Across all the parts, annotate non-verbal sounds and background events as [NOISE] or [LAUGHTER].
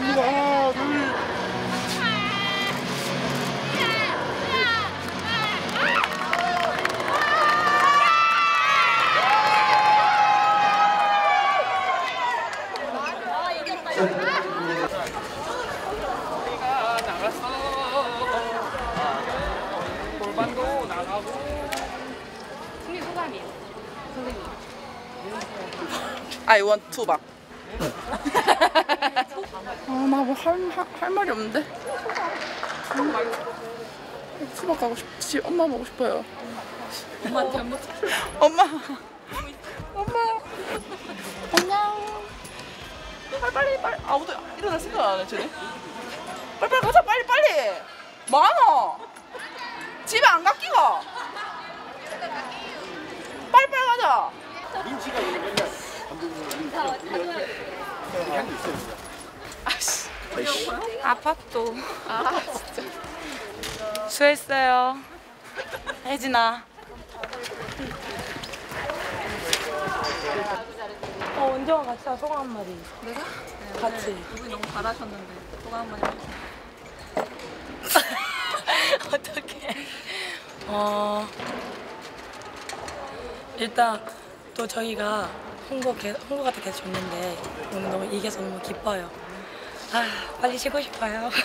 갑니다. 하나, 둘. 우리가 나갔어. 골반도 나가고. 승리 소감이에요. 선생님. I want 투박. 아나뭐할할 할 말이 없는데. 투박 가고 싶지. 엄마 보고 싶어요. 엄마한테 한 번. 엄마. 엄마. 안녕. 빨리 빨리 빨리. 아무도 일어날 생각 안 해, 쟤네. 빨리 빨리 가자 빨리 빨리. 많아. 집에 안 갔기가. 빨리 빨리 가자. 민치가 맨날 감독님 한게 있어요. 아씨. 아파도. 아 진짜. 수고했어요. 혜진아. 어, 은정아 같이 와, 소감 한마디. 내가? 같이. 이분이 너무 잘하셨는데 소감 한번 해주세요. [LAUGHS] 어떡해. 어, 일단 또 저희가 홍보, 개, 홍보 같은 게 줬는데 오늘 너무 이겨서 너무 기뻐요. 아, 빨리 쉬고 싶어요. [LAUGHS]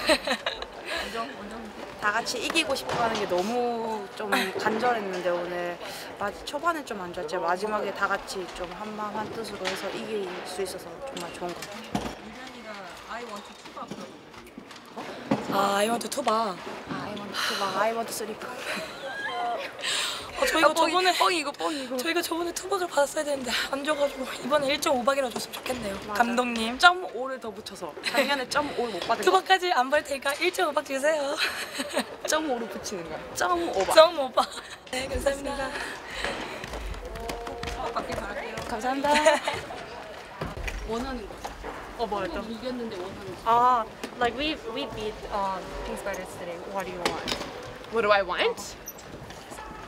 다 같이 이기고 싶어 하는 게 너무 좀 간절했는데 오늘 마, 초반에 좀 안 좋았지 마지막에 다 같이 좀 한마음 한 뜻으로 해서 이길 수 있어서 정말 좋은 것 같아요. 유현이가 I want to 투박. 아, 이원트 투바. 아, I want to 막 I want to sleep. 어, 저희가 저번에 뻥이고 뻥이고. 저희가 저번에 투박을 받았어야 되는데 안 줘가지고 이번에 1.5박이라 줬으면 좋겠네요. 감독님. 점 5를 더 붙여서 작년에 [LAUGHS] 점 5를 못 받은 거. 투박까지 안 받을 테니까 1.5박 주세요. [LAUGHS] 점 5를 붙이는 거야. 점 5박. 점 5박. 네, 감사합니다. 감사합니다. [LAUGHS] 원하는 거죠. 어 뭐였죠? 이겼는데 원하는 거. Uh, like we we beat um, Pink Spiders today. What do you want? What do I want?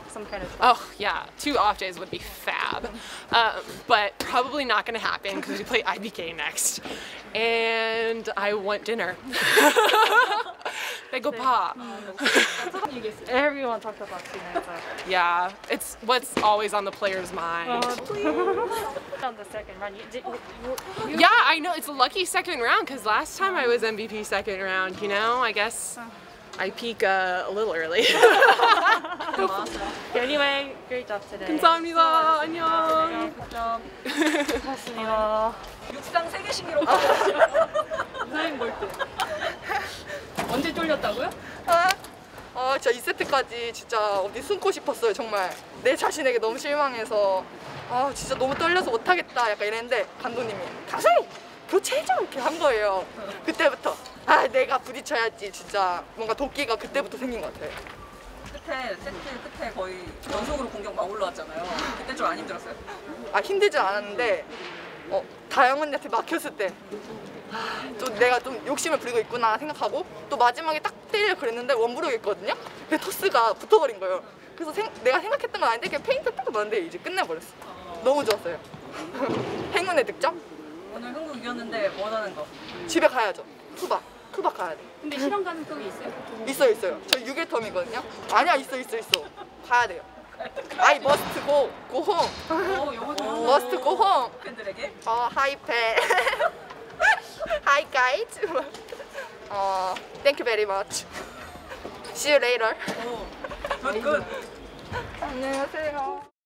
Some kind of Oh, yeah, two off days would be fab. Um, but probably not going to happen because we play IBK next. And I want dinner. [LAUGHS] Big pop. everyone talks about. So. Yeah, it's what's always on the player's mind. [LAUGHS] On the second run, you did. You, you, Yeah, I know. It's a lucky second round because last time I was MVP second round, you know, I guess I peak uh, a little early. [LAUGHS] anyway, great job today. 감사합니다. 안녕. 고맙습니다. 육상 세계 신기록. 우사인 [LAUGHS] 볼트. 언제 쫄렸다고요? 아, 아 진짜 2세트까지 진짜 어디 숨고 싶었어요 정말 내 자신에게 너무 실망해서 아 진짜 너무 떨려서 못하겠다 약간 이랬는데 감독님이 가서이 교체해줘 이렇게 한 거예요 그때부터 아 내가 부딪혀야지 진짜 뭔가 도끼가 그때부터 생긴 것 같아요 끝에 세트 끝에 거의 연속으로 공격 막 올라왔잖아요. 그때 좀 안 힘들었어요? 아 힘들진 않았는데 어, 다영 언니한테 막혔을 때또 내가 좀 욕심을 부리고 있구나 생각하고 또 마지막에 딱 때리려 그랬는데 원부력이었거든요 근데 토스가 붙어버린 거예요 그래서 생- 내가 생각했던 건 아닌데 그냥 페인트 딱 넣었는데 이제 끝내버렸어 너무 좋았어요 [LAUGHS] 행운의 득점? 오늘 한국 이겼는데 원하는 거. 집에 가야죠 two박 two박 가야 돼 근데 실현 가능성이 있어요? 있어요 있어요 저 6일 term이거든요 아니야 있어 있어 있어 가야 돼요 I must go go home 어, 영어 좀 must go home 팬들에게. 어, Hi fan. Hi guys. 어, thank you very much. See you later. 굿, 굿. 안녕하세요.